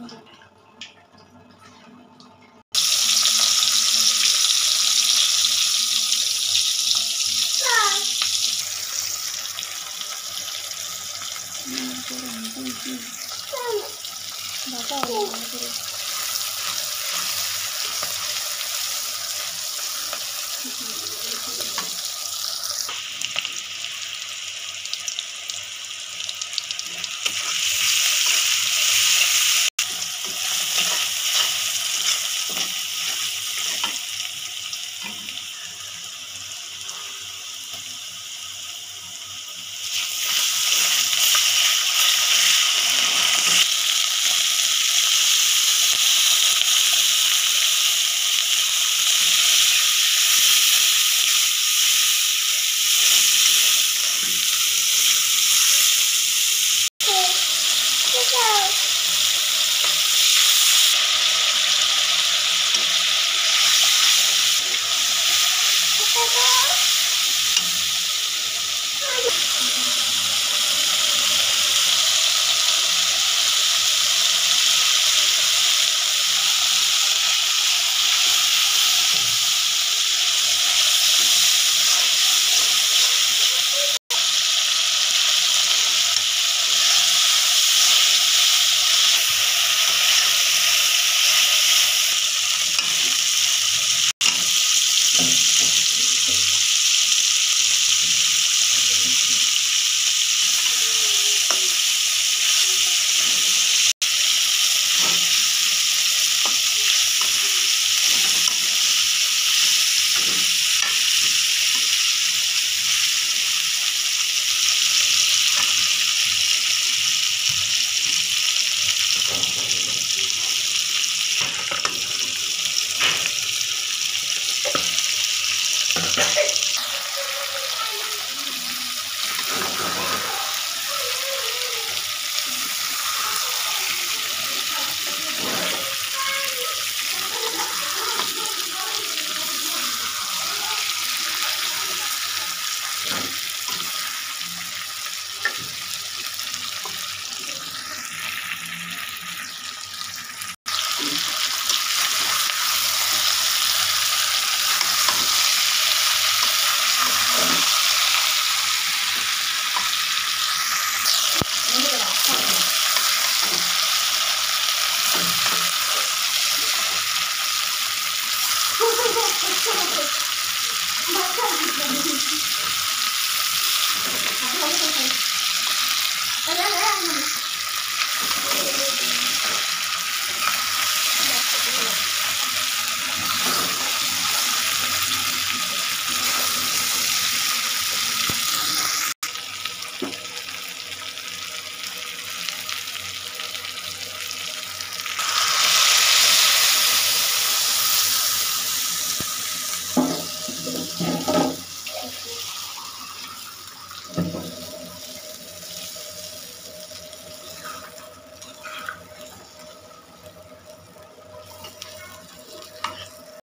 嗯，那我给你倒进，再把倒进去。Thank you.